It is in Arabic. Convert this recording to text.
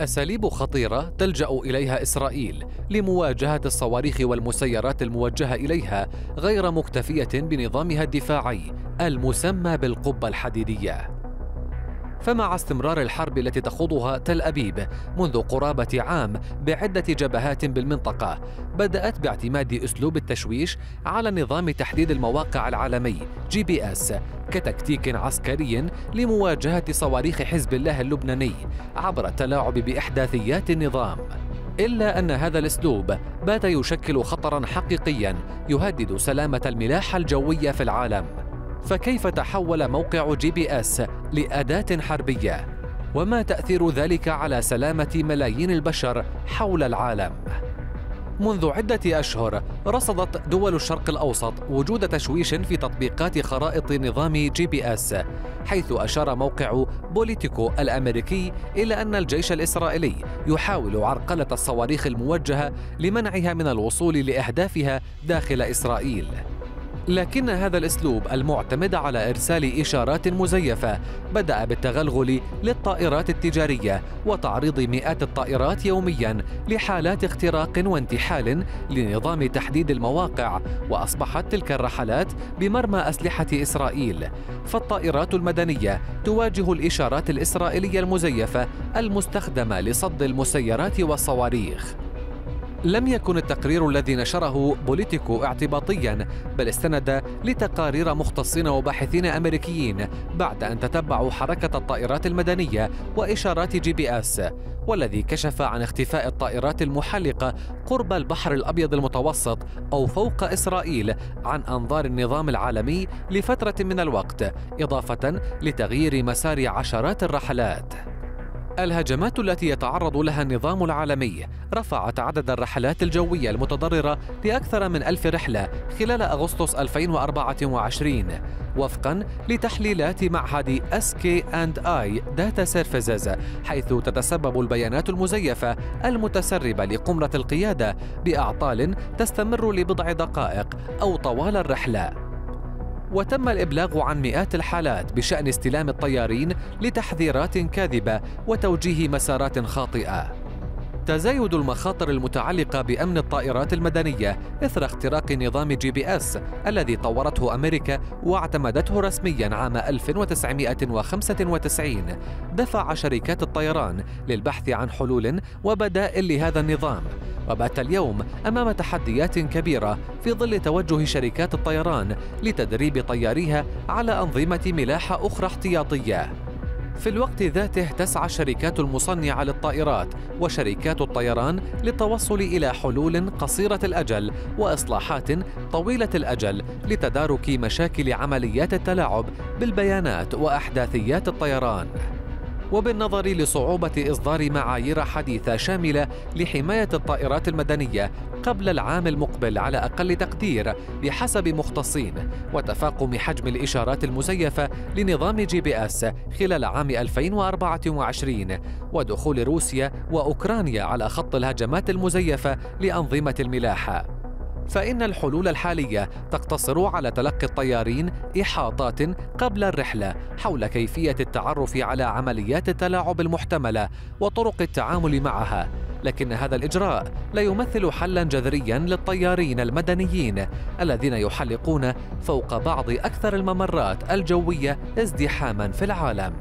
أساليب خطيرة تلجأ إليها إسرائيل لمواجهة الصواريخ والمسيرات الموجهة إليها غير مكتفية بنظامها الدفاعي المسمى بالقبة الحديدية. فمع استمرار الحرب التي تخوضها تل أبيب منذ قرابة عام بعدة جبهات بالمنطقة بدأت باعتماد أسلوب التشويش على نظام تحديد المواقع العالمي جي بي إس كتكتيك عسكري لمواجهة صواريخ حزب الله اللبناني عبر التلاعب بإحداثيات النظام. إلا أن هذا الأسلوب بات يشكل خطرا حقيقيا يهدد سلامة الملاحة الجوية في العالم. فكيف تحول موقع جي بي اس لأداة حربية؟ وما تأثير ذلك على سلامة ملايين البشر حول العالم؟ منذ عدة أشهر رصدت دول الشرق الأوسط وجود تشويش في تطبيقات خرائط نظام جي بي اس حيث أشار موقع بوليتيكو الأمريكي إلى أن الجيش الإسرائيلي يحاول عرقلة الصواريخ الموجهة لمنعها من الوصول لأهدافها داخل إسرائيل لكن هذا الأسلوب المعتمد على إرسال إشارات مزيفة بدأ بالتغلغل للطائرات التجارية وتعريض مئات الطائرات يوميا لحالات اختراق وانتحال لنظام تحديد المواقع وأصبحت تلك الرحلات بمرمى أسلحة إسرائيل. فالطائرات المدنية تواجه الإشارات الإسرائيلية المزيفة المستخدمة لصد المسيرات والصواريخ. لم يكن التقرير الذي نشره بوليتيكو اعتباطيا بل استند لتقارير مختصين وباحثين أمريكيين بعد أن تتبعوا حركة الطائرات المدنية وإشارات جي بي إس والذي كشف عن اختفاء الطائرات المحلقة قرب البحر الأبيض المتوسط أو فوق إسرائيل عن أنظار النظام العالمي لفترة من الوقت إضافة لتغيير مسار عشرات الرحلات. الهجمات التي يتعرض لها النظام العالمي رفعت عدد الرحلات الجوية المتضررة لأكثر من ألف رحلة خلال أغسطس 2024 وفقا لتحليلات معهد SK I Data Services حيث تتسبب البيانات المزيفة المتسربة لقمرة القيادة بأعطال تستمر لبضع دقائق أو طوال الرحلة. وتم الإبلاغ عن مئات الحالات بشأن استلام الطيارين لتحذيرات كاذبة وتوجيه مسارات خاطئة. تزايد المخاطر المتعلقة بأمن الطائرات المدنية إثر اختراق نظام جي بي اس الذي طورته أمريكا واعتمدته رسميا عام 1995 دفع شركات الطيران للبحث عن حلول وبدائل لهذا النظام. وبات اليوم أمام تحديات كبيرة في ظل توجه شركات الطيران لتدريب طياريها على أنظمة ملاحه أخرى احتياطية في الوقت ذاته تسعى الشركات المصنعة للطائرات وشركات الطيران للتوصل إلى حلول قصيرة الأجل وإصلاحات طويلة الأجل لتدارك مشاكل عمليات التلاعب بالبيانات وإحداثيات الطيران. وبالنظر لصعوبة إصدار معايير حديثة شاملة لحماية الطائرات المدنية قبل العام المقبل على أقل تقدير بحسب مختصين وتفاقم حجم الإشارات المزيفة لنظام جي بي اس خلال عام 2024 ودخول روسيا وأوكرانيا على خط الهجمات المزيفة لأنظمة الملاحة. فإن الحلول الحالية تقتصر على تلقي الطيارين إحاطات قبل الرحلة حول كيفية التعرف على عمليات التلاعب المحتملة وطرق التعامل معها. لكن هذا الإجراء لا يمثل حلا جذريا للطيارين المدنيين الذين يحلقون فوق بعض أكثر الممرات الجوية ازدحاما في العالم.